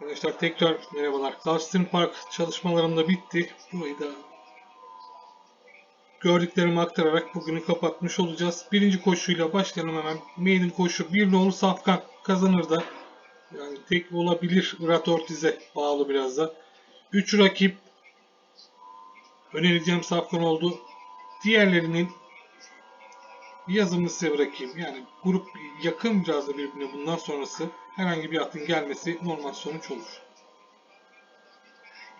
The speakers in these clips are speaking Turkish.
Arkadaşlar tekrar merhabalar. Gulfstream Park çalışmalarım da bitti. Burayı da gördüklerimi aktararak bugünü kapatmış olacağız. Birinci koşuyla başlayalım hemen. Maiden koşu. Bir nolu Safkan kazanır da. Yani tek olabilir Murat Ortiz'e bağlı biraz da. 3 rakip önereceğim Safkan oldu. Diğerlerinin yazımını size bırakayım. Yani grup yakın biraz da birbirine bundan sonrası herhangi bir atın gelmesi normal sonuç olur.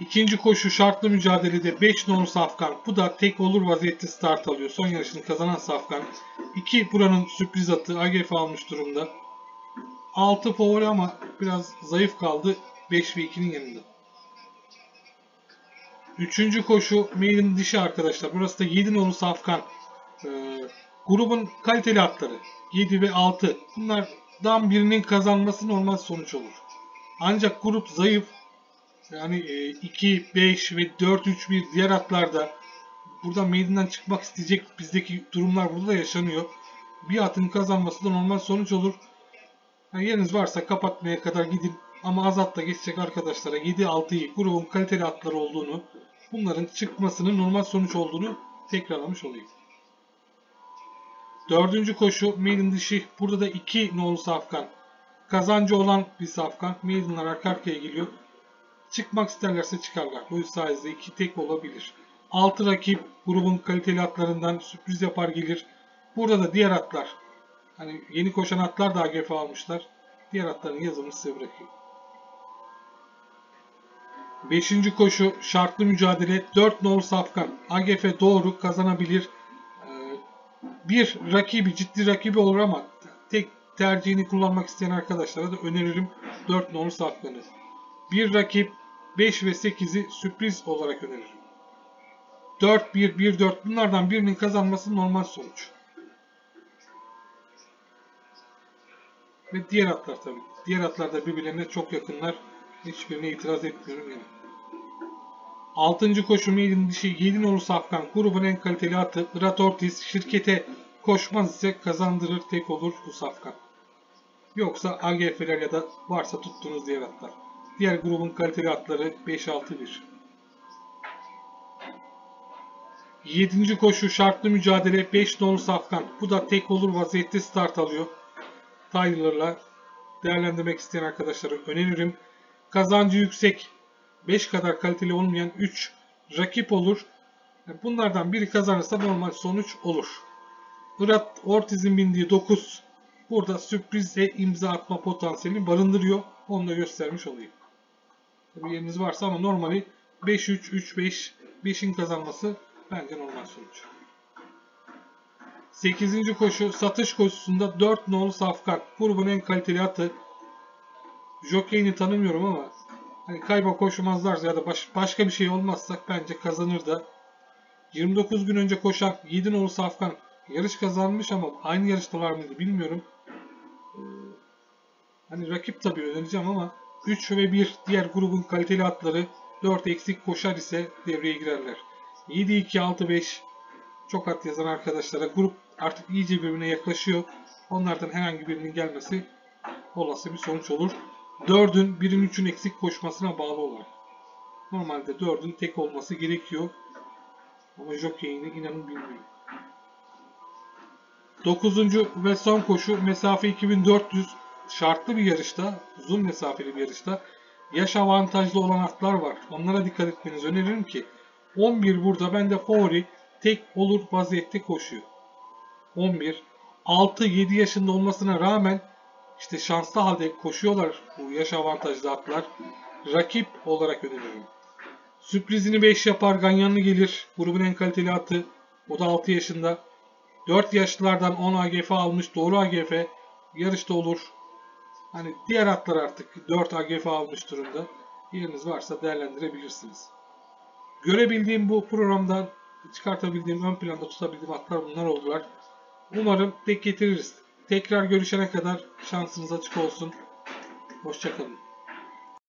İkinci koşu şartlı mücadelede 5 nolu Safkan. Bu da tek olur vaziyette start alıyor. Son yarışını kazanan Safkan. 2 buranın sürpriz atı AGF almış durumda. 6 favori ama biraz zayıf kaldı. 5 ve 2'nin yanında. Üçüncü koşu mailin dişi arkadaşlar. Burası da 7 nolu Safkan. Ee, grubun kaliteli atları 7 ve 6. Bunlardan birinin kazanması normal sonuç olur. Ancak grup zayıf. Yani 2, 5 ve 4, 3, 1 diğer atlarda buradan meydandan çıkmak isteyecek bizdeki durumlar burada yaşanıyor. Bir atın kazanması da normal sonuç olur. Yani yeriniz varsa kapatmaya kadar gidin. Ama az atla geçecek arkadaşlara 7-6'yı grubun kaliteli atları olduğunu, bunların çıkmasının normal sonuç olduğunu tekrarlamış olayım. Dördüncü koşu maiden dişi. Burada da 2 nolu safkan. Kazancı olan bir safkan. Maiden'lar arka arkaya geliyor. Çıkmak isterlerse çıkarlar. Bu sayesinde 2 tek olabilir. 6 rakip grubun kaliteli atlarından sürpriz yapar gelir. Burada da diğer atlar. Hani yeni koşan atlar da AGF almışlar. Diğer atların yazımını size bırakıyorum. Beşinci koşu şartlı mücadele 4 nol safkan. AGF doğru kazanabilir. Bir rakibi ciddi rakibi olur ama tek tercihini kullanmak isteyen arkadaşlara da öneririm 4 nol safkanı. Bir rakip 5 ve 8'i sürpriz olarak öneririm. 4 1 1 4 bunlardan birinin kazanması normal sonuç. Ve diğer atlar tabii. Diğer atlar da birbirlerine çok yakınlar. Hiçbirine itiraz etmiyorum yani. 6. koşu maiden dişi 7 nolu safkan grubun en kaliteli atı Irat Ortiz şirkete koşmaz ise kazandırır tek olur bu safkan. Yoksa AGF'ler ya da varsa tuttuğunuz diğer atlar. Diğer grubun kaliteli atları 5-6-1. 7. koşu şartlı mücadele 5 nolu safkan. Bu da tek olur vaziyette start alıyor. Tyler'la değerlendirmek isteyen arkadaşlara öneririm. Kazancı yüksek, 5 kadar kaliteli olmayan 3 rakip olur. Bunlardan biri kazanırsa normal sonuç olur. Irat Ortiz'in bindiği 9 burada sürprize imza atma potansiyelini barındırıyor. Onu da göstermiş olayım. Tabi yeriniz varsa ama normali 5-3, 3-5, 5'in kazanması bence normal sonuç. 8. koşu satış koşusunda 4 nolu safkan. Grubun en kaliteli atı. Jockey'ini tanımıyorum ama hani kayba koşmazlarsa ya da baş, başka bir şey olmazsak bence kazanır da. 29 gün önce koşan 7 nolu safkan yarış kazanmış ama aynı yarışta var mıydı bilmiyorum. Ee, hani rakip tabii önereceğim ama 3 ve 1 diğer grubun kaliteli atları 4 eksik koşar ise devreye girerler. 7, 2, 6, 5 çok at yazan arkadaşlara grup artık iyice birbirine yaklaşıyor. Onlardan herhangi birinin gelmesi olası bir sonuç olur. 4'ün 1'in 3'ün eksik koşmasına bağlı olarak. Normalde 4'ün tek olması gerekiyor. Ama jockey'ini inanın bilmiyorum. 9. ve son koşu mesafe 2400 şartlı bir yarışta, uzun mesafeli bir yarışta yaş avantajlı olan atlar var. Onlara dikkat etmenizi öneririm ki 11 burada bende favori tek olur vaziyette koşuyor. 11 6-7 yaşında olmasına rağmen işte şanslı halde koşuyorlar bu yaş avantajlı atlar. Rakip olarak öneriyorum. Sürprizini 5 yapar Ganyanlı gelir. Grubun en kaliteli atı. O da 6 yaşında. 4 yaşlılardan 10 AGF almış. Doğru AGF. Yarışta olur. Hani diğer atlar artık 4 AGF almış durumda. Yeriniz varsa değerlendirebilirsiniz. Görebildiğim bu programdan çıkartabildiğim, ön planda tutabildiğim atlar bunlar oldular. Umarım tek getiririz. Tekrar görüşene kadar şansınız açık olsun. Hoşçakalın.